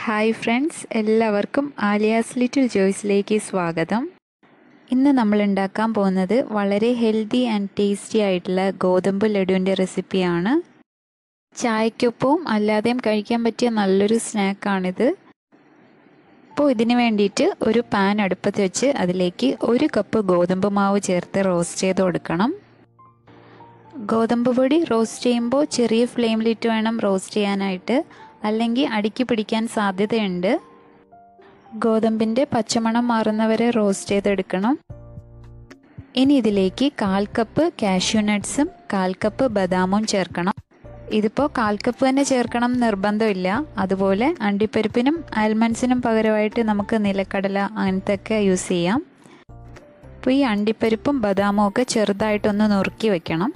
Hi friends എല്ലാവർക്കും Aaliya's little ജോയ്സിലേക്ക് സ്വാഗതം. ഇന്ന് നമ്മൾ ഉണ്ടാക്കാൻ പോകുന്നത് വളരെ ഹെൽത്തി ആൻഡ് ടേസ്റ്റി ആയിട്ടുള്ള ഗോതമ്പ് ലഡുവിന്റെ റെസിപ്പിയാണ്. ചായക്കൊപ്പവും അല്ലാതെയും കഴിക്കാൻ പറ്റിയ നല്ലൊരു സ്നാക്കാണിത്. അപ്പോൾ ഇതിന് വേണ്ടിയിട്ട് ഒരു പാൻ അടുപ്പത്ത് വെച്ച് അതിലേക്ക് ഒരു കപ്പ് ഗോതമ്പ് മാവ് ചേർത്ത് റോസ്റ്റ് ചെയ്ത് കൊടുക്കണം. ഗോതമ്പ് പൊടി റോസ്റ്റ് ചെയ്യുമ്പോൾ ചെറിയ ഫ്ലെയിമിലിട്ട് വേണം റോസ്റ്റ് ചെയ്യാനായിട്ട്. അല്ലെങ്കിൽ അടുക്കി പിടിക്കാൻ സാധ്യതയുണ്ട്. ഗോതമ്പിന്റെ പച്ചമണം മാറുന്നവരെ റോസ്റ്റ് ചെയ്തെടുക്കണം. ഇനി ഇതിലേക്ക് കാൽ കപ്പ് കാഷ്യൂ നട്ട്സും കാൽ കപ്പ് ബദാമും ചേർക്കണം. ഇതിപ്പോൾ കാൽ കപ്പ് തന്നെ ചേർക്കണം നിർബന്ധമില്ല. അതുപോലെ അണ്ടിപ്പരിപ്പിനും ആൽമണ്ട്സിനും പകരമായിട്ട് നമുക്ക് നിലക്കടല അങ്ങനത്തെ ഒക്കെ യൂസ് ചെയ്യാം. അപ്പോൾ ഈ അണ്ടിപ്പരിപ്പും ബദാമും ഒക്കെ ചെറുതായിട്ടൊന്ന് നുറുക്കി വെക്കണം.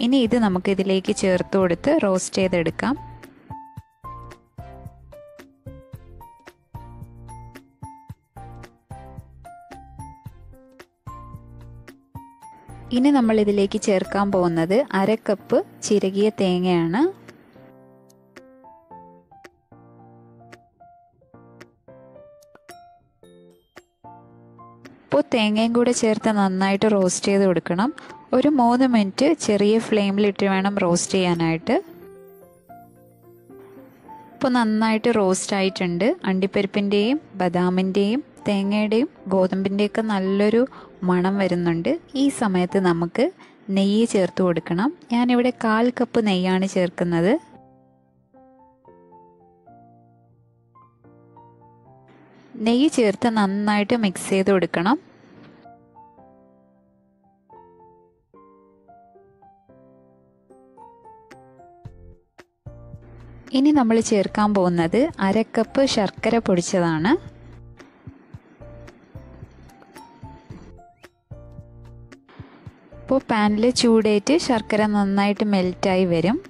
ഇനി ഇത് നമുക്ക് ഇതിലേക്ക് ചേർത്ത് കൊടുത്ത് റോസ്റ്റ് ചെയ്തെടുക്കാം. ഇനി നമ്മൾ ഇതിലേക്ക് ചേർക്കാൻ പോകുന്നത് അര കപ്പ് ചിരകിയ തേങ്ങയാണ്. ഇപ്പോൾ തേങ്ങയും കൂടെ ചേർത്ത് നന്നായിട്ട് റോസ്റ്റ് ചെയ്ത് കൊടുക്കണം. ഒരു മൂന്ന് മിനിറ്റ് ചെറിയ ഫ്ലെയിമിലിട്ട് വേണം റോസ്റ്റ് ചെയ്യാനായിട്ട്. ഇപ്പോൾ നന്നായിട്ട് റോസ്റ്റ് ആയിട്ടുണ്ട്. അണ്ടിപ്പരിപ്പിന്റെയും ബദാമിന്റെയും തേങ്ങയുടെയും ഗോതമ്പിന്റെയൊക്കെ നല്ലൊരു മണം വരുന്നുണ്ട്. ഈ സമയത്ത് നമുക്ക് നെയ്യ് ചേർത്ത് കൊടുക്കണം. ഞാനിവിടെ കാൽ കപ്പ് നെയ്യാണ് ചേർക്കുന്നത്. നെയ്യ് ചേർത്ത് നന്നായിട്ട് മിക്സ് ചെയ്ത് കൊടുക്കണം. ഇനി നമ്മൾ ചേർക്കാൻ പോകുന്നത് അരക്കപ്പ് ശർക്കര പൊടിച്ചതാണ്. ഇപ്പോൾ പാനിൽ ചൂടേറ്റ് ശർക്കര നന്നായിട്ട് മെൽറ്റായി വരും.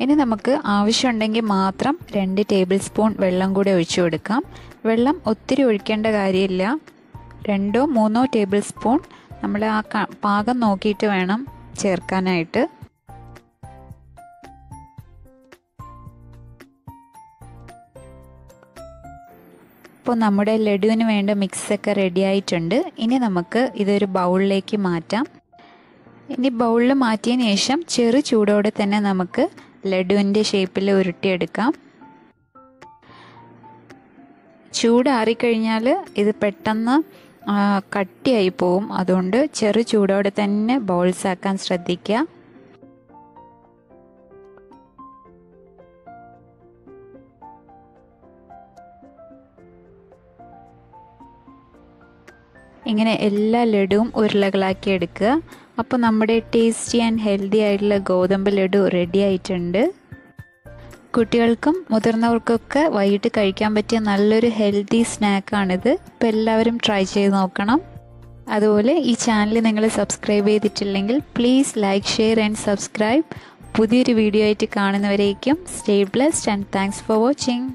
ഇനി നമുക്ക് ആവശ്യമുണ്ടെങ്കിൽ മാത്രം രണ്ട് ടേബിൾ സ്പൂൺ വെള്ളം കൂടി ഒഴിച്ചു കൊടുക്കാം. വെള്ളം ഒത്തിരി ഒഴിക്കേണ്ട കാര്യമില്ല. രണ്ടോ മൂന്നോ ടേബിൾ സ്പൂൺ നമ്മൾ ആ പാകം നോക്കിയിട്ട് വേണം ചേർക്കാനായിട്ട്. ഇപ്പോൾ നമ്മുടെ ലഡുവിന് വേണ്ട മിക്സൊക്കെ റെഡി ആയിട്ടുണ്ട്. ഇനി നമുക്ക് ഇതൊരു ബൗളിലേക്ക് മാറ്റാം. ഇനി ബൗളിൽ മാറ്റിയതിന് ശേഷം ചെറു ചൂടോടെ തന്നെ നമുക്ക് ലഡുവിന്റെ ഷേപ്പിൽ ഉരുട്ടിയെടുക്കാം. ചൂടാറിക്കഴിഞ്ഞാൽ ഇത് പെട്ടെന്ന് കട്ടിയായി പോവും. അതുകൊണ്ട് ചെറു ചൂടോടെ തന്നെ ബൗൾസ് ആക്കാൻ ശ്രദ്ധിക്കുക. ഇങ്ങനെ എല്ലാ ലഡുവും ഉരുളകളാക്കി എടുക്കുക. അപ്പോൾ നമ്മുടെ ടേസ്റ്റി ആൻഡ് ഹെൽത്തി ആയിട്ടുള്ള ഗോതമ്പ് ലഡു റെഡി ആയിട്ടുണ്ട്. കുട്ടികൾക്കും മുതിർന്നവർക്കൊക്കെ വൈകിട്ട് കഴിക്കാൻ പറ്റിയ നല്ലൊരു ഹെൽത്തി സ്നാക്കാണിത് ഇപ്പോൾ എല്ലാവരും ട്രൈ ചെയ്ത് നോക്കണം. അതുപോലെ ഈ ചാനൽ നിങ്ങൾ സബ്സ്ക്രൈബ് ചെയ്തിട്ടില്ലെങ്കിൽ please like share and subscribe പുതിയൊരു വീഡിയോ ആയിട്ട് കാണുന്നവരേക്കും stay blessed and thanks for watching